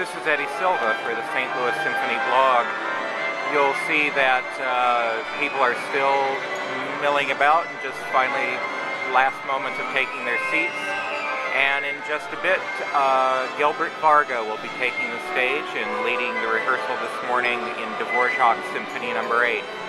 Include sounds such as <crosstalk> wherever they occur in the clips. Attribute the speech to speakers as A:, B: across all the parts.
A: This is Eddie Silva for the St. Louis Symphony blog. You'll see that uh, people are still milling about and just finally last moments of taking their seats. And in just a bit, uh, Gilbert Varga will be taking the stage and leading the rehearsal this morning in Dvorak Symphony Number no. 8.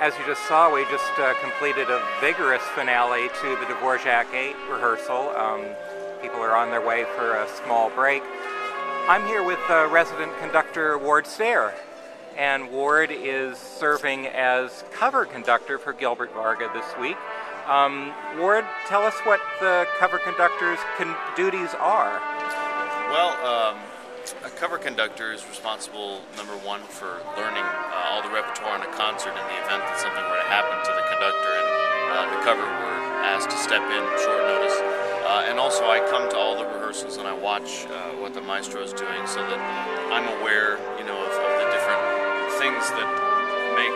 A: As you just saw, we just uh, completed a vigorous finale to the Dvorak 8 rehearsal. Um, people are on their way for a small break. I'm here with uh, resident conductor Ward Stare, and Ward is serving as cover conductor for Gilbert Varga this week. Um, Ward, tell us what the cover conductor's con duties are.
B: Well, um, a cover conductor is responsible, number one, for learning uh, all the repertoire in a concert in the event that something were to happen to the conductor and uh, the cover were asked to step in short notice. Uh, and also, I come to all the rehearsals and I watch uh, what the maestro is doing so that I'm aware, you know, of, of the different things that make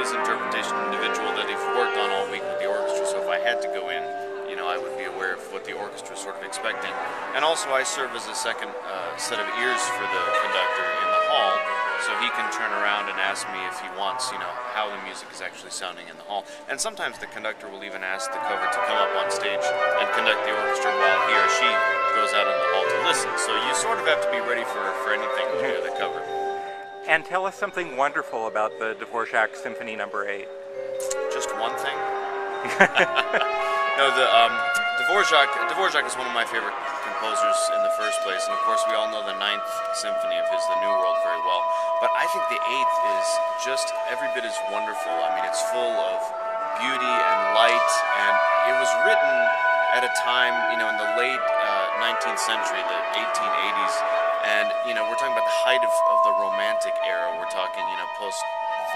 B: his interpretation individual that he's worked on all week with the orchestra. So if I had to go in, you know, I would be aware of what the orchestra is sort of expecting. And also, I serve as a second uh, set of ears for the conductor in the hall, so he can turn around and ask me if he wants, you know, how the music is actually sounding in the hall. And sometimes the conductor will even ask the cover to come up on stage and conduct the orchestra while he or she goes out in the hall to listen. So you sort of have to be ready for, for anything the cover.
A: And tell us something wonderful about the Dvorak Symphony Number no. 8.
B: Just one thing? <laughs> no, the um, Dvorak. Dvorak is one of my favorite composers in the first place, and of course we all know the Ninth Symphony of his, the New World, very well. But I think the Eighth is just every bit as wonderful. I mean, it's full of beauty and light, and it was written at a time, you know, in the late uh, 19th century, the 1880s, and you know, we're talking about the height of, of the Romantic era. We're talking, you know, post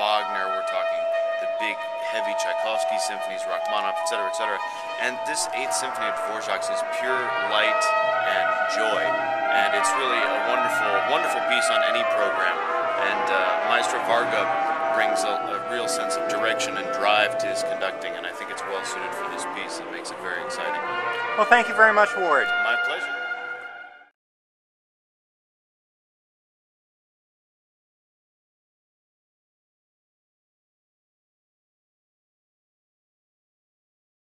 B: Wagner. We're talking the big, heavy Tchaikovsky symphonies, Rachmaninoff, etc., etc. And this Eighth Symphony of Dvorak's is pure light and joy, and it's really a wonderful, wonderful piece on any program. And uh, Maestro Varga brings a, a, real sense of direction and drive to his conducting, and I think it's well suited for this piece. It makes it very exciting.
A: Well, thank you very much, Ward.
B: My.